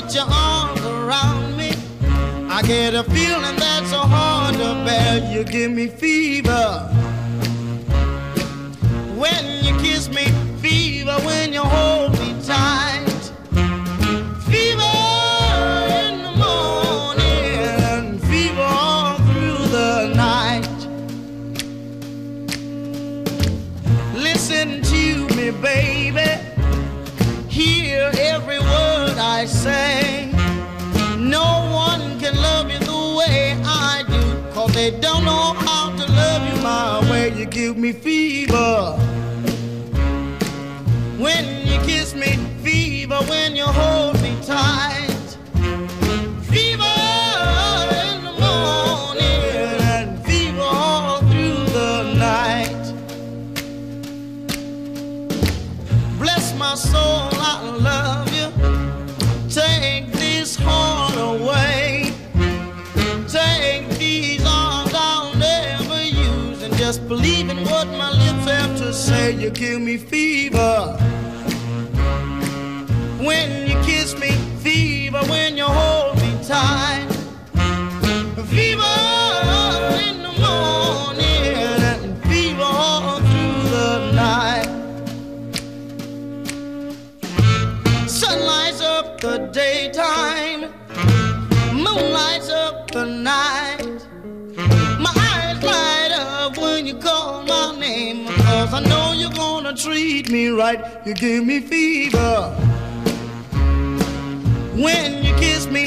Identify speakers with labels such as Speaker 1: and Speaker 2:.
Speaker 1: put your arms around me. I get a feeling that's so hard to bear. You give me fever when you kiss me, fever when you hold me tight. Fever in the morning fever all through the night. Listen to me, baby. Don't know how to love you my way. You give me fever. When you kiss me, fever when you hold me tight. Fever in the just believe in what my lips have to say. You give me fever. When you kiss me, fever when you hold me tight. Fever in the morning fever all through the night. Up the daytime, treat me right. You give me fever when you kiss me,